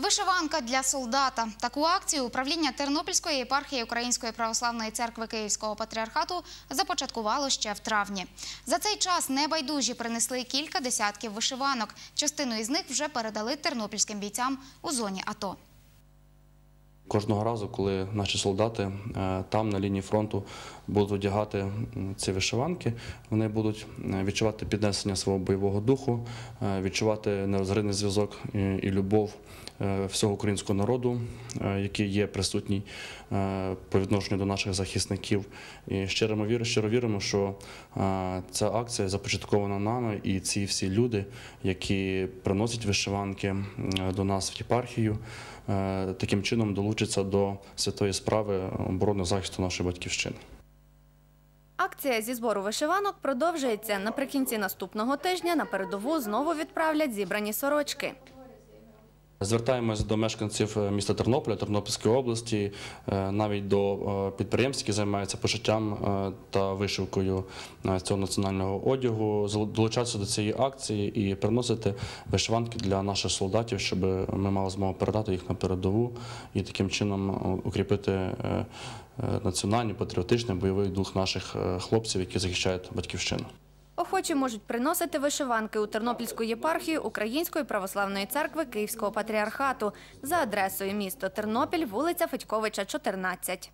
Вишиванка для солдата. Таку акцію управління Тернопільської єпархії Української православної церкви Київського патріархату започаткувало ще в травні. За цей час небайдужі принесли кілька десятків вишиванок. Частину із них вже передали тернопільським бійцям у зоні АТО. Кожного разу, коли наші солдати е, там на лінії фронту будуть одягати ці вишиванки, вони будуть е, відчувати піднесення свого бойового духу, е, відчувати невзгридний зв'язок і, любов всього українського народу, який є присутній по відношенню до наших захисників. І щиро віримо, щиро віримо, що ця акція започаткована нами, і ці всі люди, які приносять вишиванки до нас в єпархію, таким чином долучаться до святої справи оборони захисту нашої батьківщини. Акція зі збору вишиванок продовжується. Наприкінці наступного тижня на передову знову відправлять зібрані сорочки. Звертаємось до мешканців е, міста Тернополя, Тернопільської області, е, навіть до е, підприємств, які займаються пошиттям та вишивкою цього національного одягу, долучатися до цієї акції і приносити вишиванки для наших солдатів, щоб ми мали змогу передати їх на передову і таким чином укріпити національний патріотичний бойовий дух наших хлопців, які захищають батьківщину. Охочі можуть приносити вишиванки у Тернопільську єпархію Української православної церкви Київського патріархату за адресою місто Тернопіль, вулиця Федьковича, 14.